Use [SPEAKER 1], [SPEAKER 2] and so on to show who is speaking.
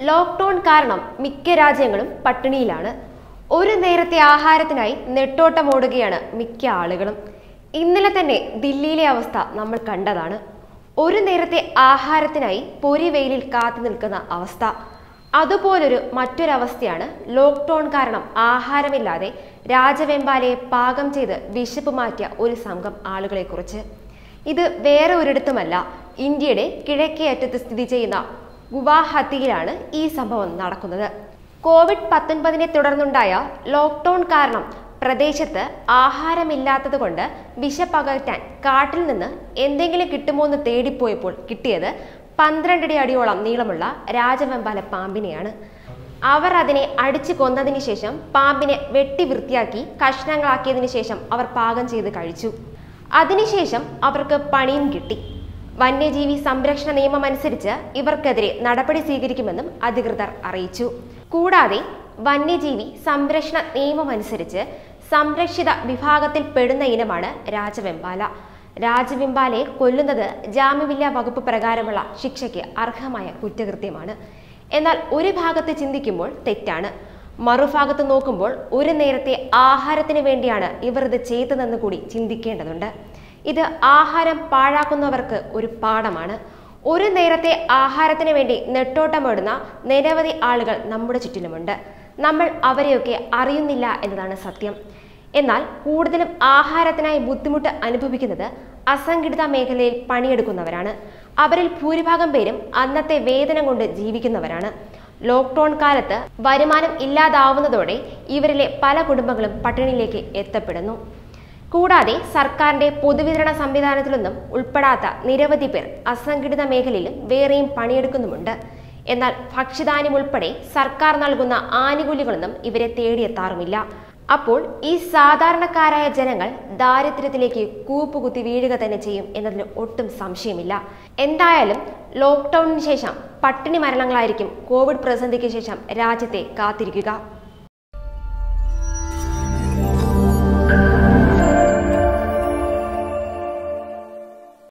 [SPEAKER 1] Lockdown കാരണം മിക്ക രാജ്യങ്ങളും പട്ടിണിയിലാണ്. ഒരു നേരത്തെ ആഹാരത്തിനായി നെട്ടോട്ടമോടുകയാണ് മിക്ക ആളുകളും. ഇന്നലെ തന്നെ ദില്ലിയിലെ അവസ്ഥ നമ്മൾ കണ്ടതാണ്. ഒരു നേരത്തെ ആഹാരത്തിനായി പൊരി വെയിലിൽ കാത്തു നിൽക്കുന്ന അവസ്ഥ. അതുപോലൊരു മറ്റൊരവസ്ഥയാണ് ലോക്ക്ഡൌൺ കാരണം ആഹാരമില്ലാതെ രാജവെമ്പാലയെ പാകം ചെയ്ത് വിശപ്പ് മാറ്റിയ ഒരു സംഘം ആളുകളെക്കുറിച്ച്. ഇത് വേറെ ഒരിടത്തുമല്ല ഇന്ത്യയുടെ കിഴക്കേ അറ്റത്ത് സ്ഥിതി ചെയ്യുന്ന ഗുവാഹത്തിയിലാണ് ഈ സംഭവം നടക്കുന്നത്. കോവിഡ് പത്തൊൻപതിനെ തുടർന്നുണ്ടായ ലോക്ക്ഡൌൺ കാരണം പ്രദേശത്ത് ആഹാരമില്ലാത്തതുകൊണ്ട് വിശപ്പകറ്റാൻ കാട്ടിൽ നിന്ന് എന്തെങ്കിലും കിട്ടുമോ എന്ന് തേടിപ്പോയപ്പോൾ കിട്ടിയത് പന്ത്രണ്ടടി അടിയോളം നീളമുള്ള രാജവെമ്പാല പാമ്പിനെയാണ്. അവർ അതിനെ അടിച്ചു കൊന്നതിന് ശേഷം പാമ്പിനെ വെട്ടി വൃത്തിയാക്കി കഷ്ണങ്ങളാക്കിയതിനു ശേഷം അവർ പാകം ചെയ്ത് കഴിച്ചു. അതിനുശേഷം അവർക്ക് പണിയും കിട്ടി. വന്യജീവി സംരക്ഷണ നിയമം അനുസരിച്ച് ഇവർക്കെതിരെ നടപടി സ്വീകരിക്കുമെന്നും അധികൃതർ അറിയിച്ചു. കൂടാതെ വന്യജീവി സംരക്ഷണ നിയമം അനുസരിച്ച് സംരക്ഷിത വിഭാഗത്തിൽ പെടുന്ന ഇനമാണ് രാജവെമ്പാല. രാജവെമ്പാലയെ കൊല്ലുന്നത് ജാമ്യമില്ലാ വകുപ്പ് പ്രകാരമുള്ള ശിക്ഷയ്ക്ക് അർഹമായ കുറ്റകൃത്യമാണ്. എന്നാൽ ഒരു ഭാഗത്ത് ചിന്തിക്കുമ്പോൾ തെറ്റാണ്. മറുഭാഗത്ത് നോക്കുമ്പോൾ ഒരു നേരത്തെ ആഹാരത്തിന് വേണ്ടിയാണ് ഇവർ ഇത് ചെയ്തതെന്ന് കൂടി ചിന്തിക്കേണ്ടതുണ്ട്. ഇത് ആഹാരം പാഴാക്കുന്നവർക്ക് ഒരു പാഠമാണ്. ഒരു നേരത്തെ ആഹാരത്തിന് വേണ്ടി നെട്ടോട്ടമിടുന്ന നിരവധി ആളുകൾ നമ്മുടെ ചുറ്റിലുമുണ്ട്. നമ്മൾ അവരെയൊക്കെ അറിയുന്നില്ല എന്നതാണ് സത്യം. എന്നാൽ കൂടുതലും ആഹാരത്തിനായി ബുദ്ധിമുട്ട് അനുഭവിക്കുന്നത് അസംഘടിത മേഖലയിൽ പണിയെടുക്കുന്നവരാണ്. അവരിൽ ഭൂരിഭാഗം പേരും അന്നത്തെ വേതനം കൊണ്ട് ജീവിക്കുന്നവരാണ്. ലോക്ക്ഡൌൺ കാലത്ത് വരുമാനം ഇല്ലാതാവുന്നതോടെ ഇവരിലെ പല കുടുംബങ്ങളും പട്ടിണിയിലേക്ക് എത്തപ്പെടുന്നു. കൂടാതെ സർക്കാരിന്റെ പൊതുവിതരണ സംവിധാനത്തിലൊന്നും ഉൾപ്പെടാത്ത നിരവധി പേർ അസംഘടിത മേഖലയിലും വേറെയും പണിയെടുക്കുന്നുമുണ്ട്. എന്നാൽ ഭക്ഷ്യധാന്യം ഉൾപ്പെടെ സർക്കാർ നൽകുന്ന ആനുകൂല്യങ്ങളൊന്നും ഇവരെ തേടിയെത്താറുമില്ല. അപ്പോൾ ഈ സാധാരണക്കാരായ ജനങ്ങൾ ദാരിദ്ര്യത്തിലേക്ക് കൂപ്പുകുത്തി വീഴുക തന്നെ ചെയ്യും എന്നതിൽ ഒട്ടും സംശയമില്ല. എന്തായാലും ലോക്ക്ഡൌണിന് ശേഷം പട്ടിണി മരണങ്ങളായിരിക്കും കോവിഡ് പ്രതിസന്ധിക്ക് ശേഷം രാജ്യത്തെ കാത്തിരിക്കുക.